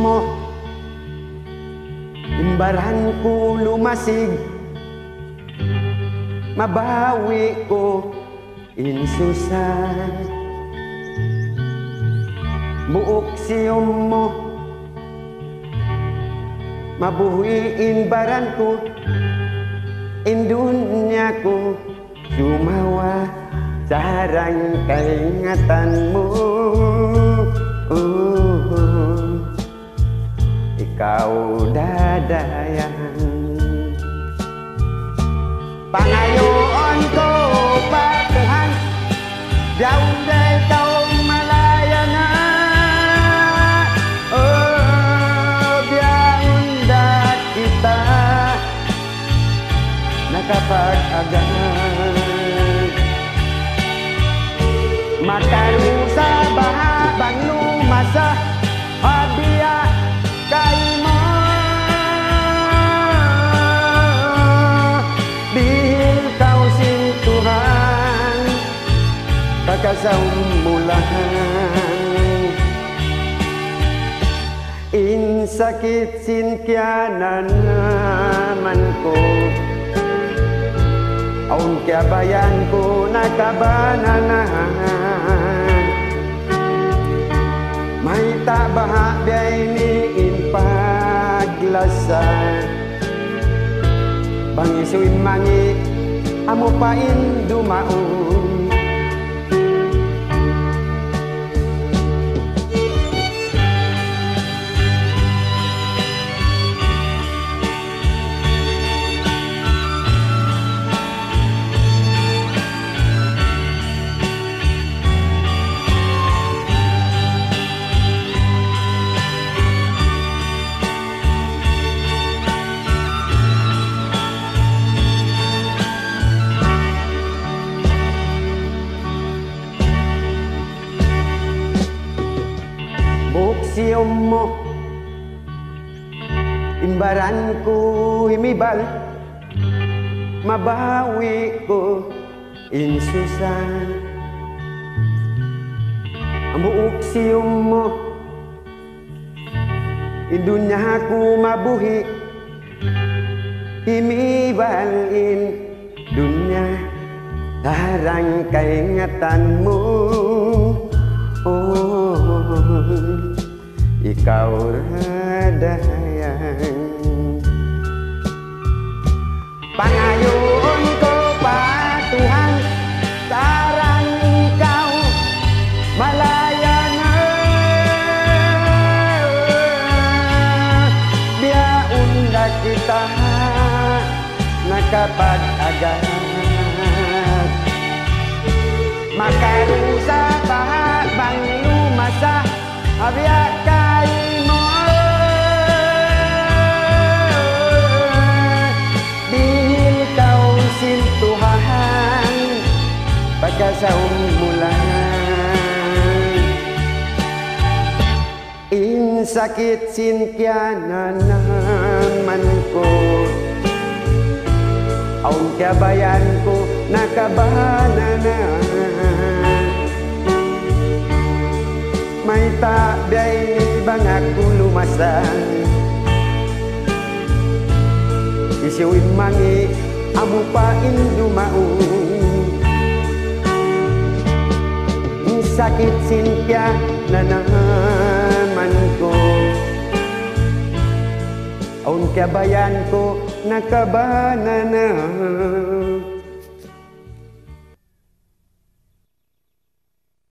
Mo Imbaran ko lumasig Mabawi ko insusan Buok siyom mo Mabuhiin baran ko Indunya ko Sumawa Sarang kaingatanmu uh, Ikaw dadayan. Pangayoon ko patuhan Jauh dari kau malaya na Oh biyaunda kita Nakapag-agan Makarusa bahabang lumasa In sakit sinkianan naman ko Aun kaya bayan ko nakabananahan May tabaha biyay ni paglasa Bangisuin mangi amo pain dumaon Buksiyom mo Imbaran ko himibal Mabawi ko insusan Ang buksiyom mo Indunya ko mabuhi. Himibal in dunya Tarang kaingatanmu Oh, ikaw radayan. Pangayon ko pa Tuhan Sarang ikaw malaya na. Biyaunda kita nakapag-agad Makarusa baha bang lumasa Abya sakit sinkiana naman ko Aun kabayan ko nakabana na May tabay ni bang ako lumasan Isiwin mangi amo pa indumaon Ang sakit sinkya na Aun kabayan ko? Nakabana na